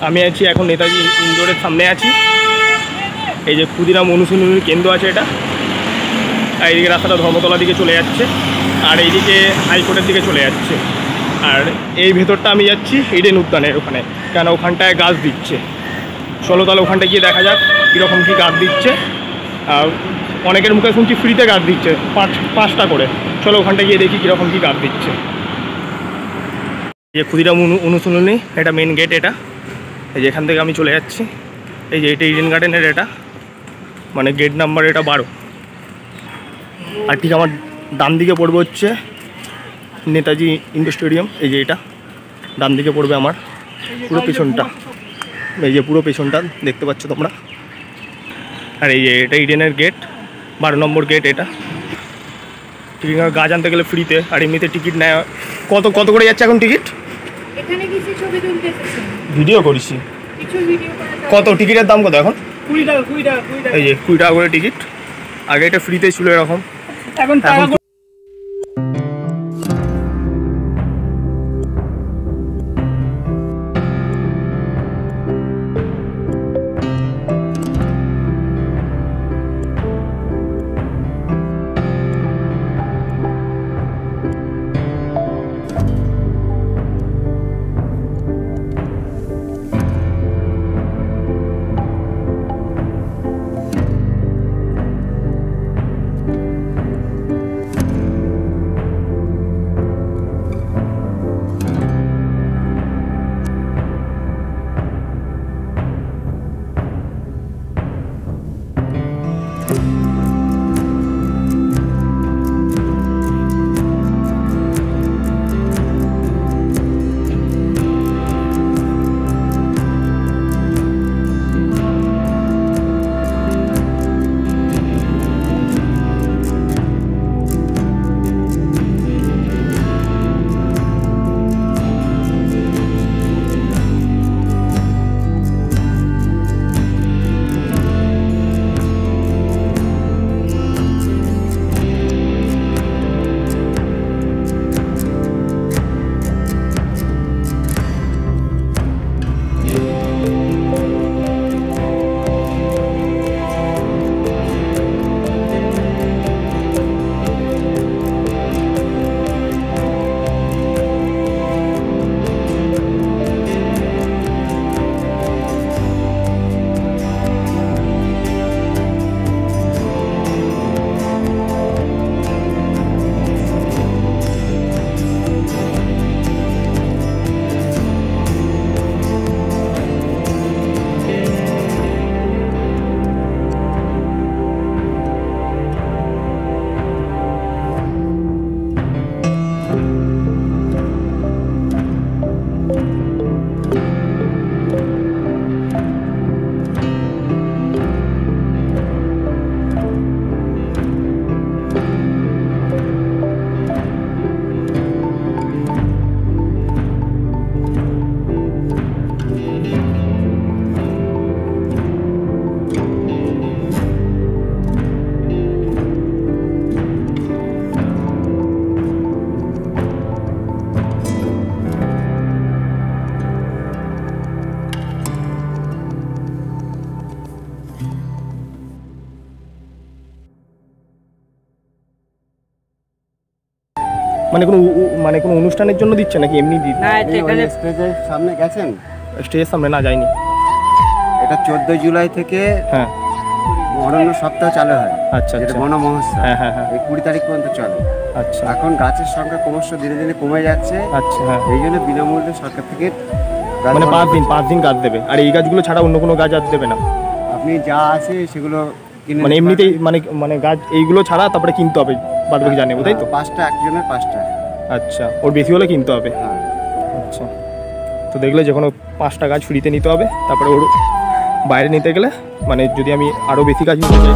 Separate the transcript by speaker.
Speaker 1: আমি আছি এখন নেতাজি ইন্দোরের সামনে আছি। এই যে ক্ষুদিরাম অনুশীলনী কেন্দ্র আছে এটা। আর এইদিকে রাস্তাটা ধর্মতলার দিকে চলে যাচ্ছে। আর এইদিকে হাইকোর্টের দিকে চলে যাচ্ছে। আর এই ভেতরটা আমি যাচ্ছি ইডেন উদ্যানের ওখানে। কেন ওখানটায় গাছ দিচ্ছে। চলো তাহলে ওখানটায় গিয়ে দেখা যাক কীরকম কী গাছ দিচ্ছে। আর অনেকের মুখে শুনছি ফ্রিতে গাছ দিচ্ছে, পাঁচ, পাঁচটা করে। চলো ওখানটায় গিয়ে দেখি কীরকম কী গাছ দিচ্ছে। যে ক্ষুদিরাম অনু অনুশীলনী এটা মেন গেট এটা। এই যে এখান থেকে আমি চলে যাচ্ছি। এই যে এটা ইডেন গার্ডেনের এটা। মানে গেট নাম্বার এটা বারো। আর ঠিক আমার ডান দিকে পড়বে হচ্ছে নেতাজি ইন্ডোর স্টেডিয়াম এই যে এটা। ডান দিকে পড়বে আমার। পুরো পেছনটা। এই যে পুরো পেছনটা দেখতে পাচ্ছ তোমরা। আর এই যে এটা ইডেনের গেট বারো নম্বর গেট এটা। টিকিট গাছ আনতে গেলে ফ্রিতে আর এমনিতে টিকিট নেয় কত কত করে যাচ্ছে এখন টিকিট? ভিডিও করেছি। কত? টিকিটের দাম কত এখন?
Speaker 2: কুড়ি টাকা কুড়ি টাকা
Speaker 1: এই যে কুড়ি টাকা করে টিকিট। আগে এটা ফ্রিতে ছিল এরকম।
Speaker 2: এখন
Speaker 1: মানে কোনো মানে কোনো অনুষ্ঠানের জন্য দিচ্ছে নাকি? এমনি দিচ্ছে
Speaker 2: না
Speaker 3: ওই স্টেজের সামনে গেছেন?
Speaker 1: স্টেজের সামনে না যায়নি
Speaker 3: এটা চোদ্দই জুলাই থেকে
Speaker 1: হ্যাঁ।
Speaker 3: অরণ্য সপ্তাহ চালু হয়।
Speaker 1: আচ্ছা
Speaker 3: যেটা
Speaker 1: আচ্ছা।
Speaker 3: বন মহোৎসব।
Speaker 1: হ্যাঁ হ্যাঁ হ্যাঁ।
Speaker 3: এই কুড়ি তারিখ পর্যন্ত চলে।
Speaker 1: আচ্ছা।
Speaker 3: এখন গাছের সংখ্যা ক্রমশ দিনে দিনে কমে যাচ্ছে।
Speaker 1: আচ্ছা হ্যাঁ।
Speaker 3: এই জন্য বিনামূল্যে সরকার থেকে
Speaker 1: মানে পাঁচ দিন। পাঁচ দিন গাছ দেবে। আর এই গাছগুলো ছাড়া অন্য কোনো গাছ আর দেবে না।
Speaker 3: আপনি যা আছে সেগুলো
Speaker 1: মানে এমনিতেই মানে মানে গাছ এইগুলো ছাড়া তারপরে কিনতে হবে। বাদ বাকি জানেবো তাই তো?
Speaker 3: হ্যাঁ, পাঁচটা একজনের পাঁচটা।
Speaker 1: আচ্ছা ওর বেশি হলে কিনতে হবে?
Speaker 3: হ্যাঁ।
Speaker 1: আচ্ছা। তো দেখলে যে কোনো পাঁচটা গাছ ফ্রিতে নিতে হবে তারপরে ওর বাইরে নিতে গেলে মানে যদি আমি আরও বেশি গাছ নিতে চাই